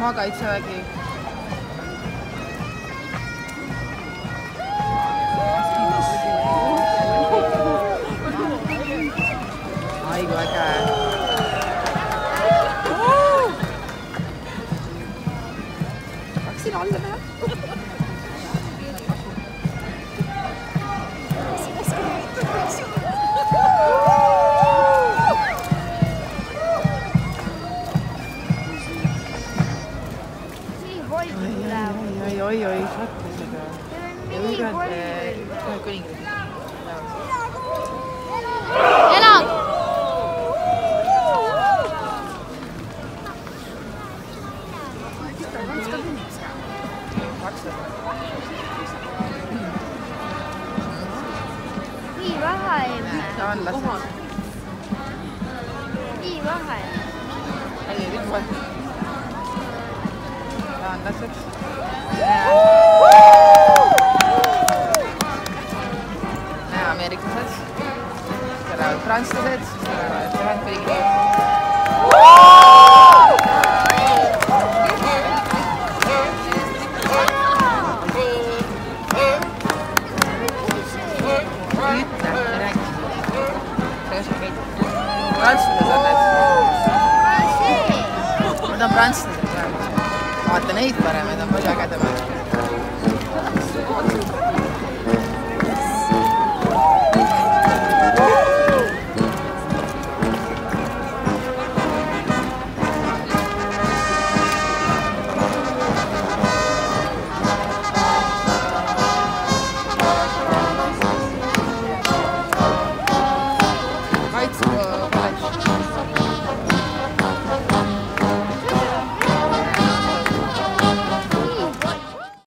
maakaitsevägi. ai kui äge. saaks sinna alla näha? oi oi oi sattusega ja ülejäänud ühe kuningriik elab nii vaheline nii vaheline oli rühmad. taanlased. ameeriklased. siis tulevad prantslased, siis tulevad Ühendkuningriik. ütle, räägi. sa oskad käia. prantslased on need. Need on prantslased praegu. vaata neid paremaid on palju ägedamaid.